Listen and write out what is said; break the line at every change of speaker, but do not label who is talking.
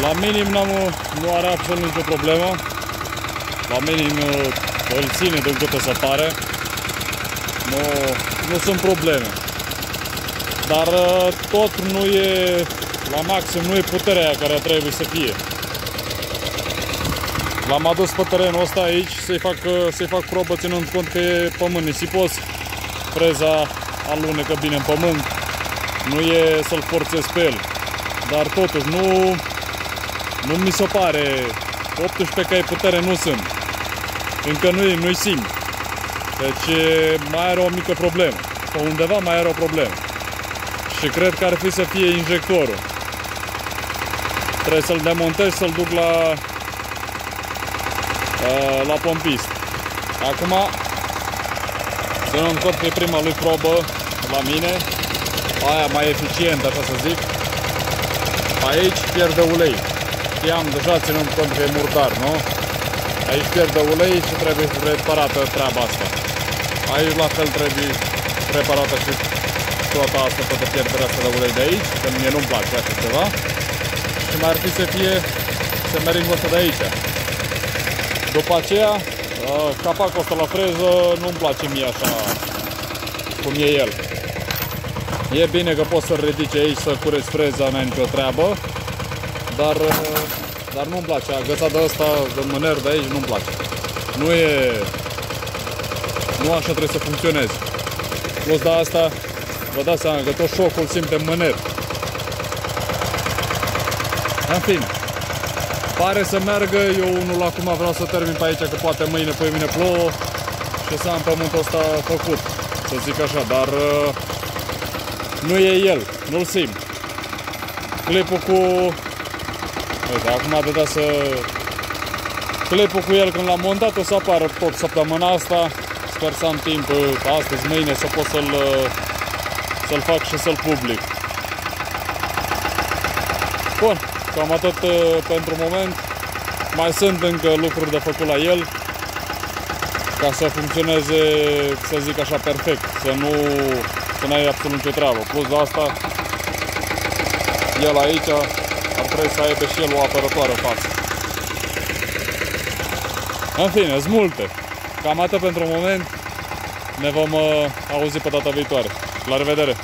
La minim nu are absolut nicio problemă. La minim uh, îl ține din câte se pare. Nu, nu sunt probleme. Dar uh, tot nu e la maxim, nu e puterea care trebuie să fie. L-am adus pe terenul ăsta aici să-i fac, uh, să fac probă ținând cont că e pământ nisipos. Freza alunecă bine în pământ. Nu e să-l forțez pe el. Dar totuși nu, nu mi se pare 18 cai putere nu sunt. Încă nu-i nu simt. Deci mai are o mică problemă. Pe undeva mai are o problemă. Și cred că ar fi să fie injectorul. Trebuie să-l demontez să-l duc la la pompist. Acum, ținând cont că e prima lui probă la mine, aia mai eficient, așa să zic, aici pierde ulei. Știam deja ținând cont că e murdar, nu? Aici pierde ulei și trebuie reparată treaba asta. Aici la fel trebuie reparată și toată asta, toată pierderea asta de ulei de aici, că mie nu-mi place așa ceva. Și mai ar fi să fie semeringul ăsta de aici. După aceea, capacul ăsta la freză nu-mi place mie așa cum e el. E bine că poți să-l ridici aici să cureți freza, n-ai nicio treabă, dar, dar nu-mi place. Agățat de ăsta, de mâner de aici, nu-mi place. Nu e... Nu așa trebuie să funcționeze. Plus de asta, vă dați seama că tot șocul simte mâner. În fine. Pare să meargă, eu unul acum vreau să termin pe aici, că poate mâine, pe mine plouă și să am pământul ăsta făcut, să zic așa, dar uh, nu e el, nu-l simt. Clipul cu... Uite, acum de să... Clipul cu el când l-am montat o să apară tot săptămâna asta. Sper să am timp uh, astăzi, mâine să pot să-l uh, să-l fac și să-l public. Bun, cam atât uh, pentru moment. Mai sunt încă lucruri de făcut la el ca să funcționeze, să zic așa, perfect, să nu să n-ai absolut nicio treabă. Plus de asta, el aici ar trebui să aibă și el o apărătoare în față. În fine, sunt multe. Cam atât pentru moment. Ne vom uh, auzi pe data viitoare. La revedere!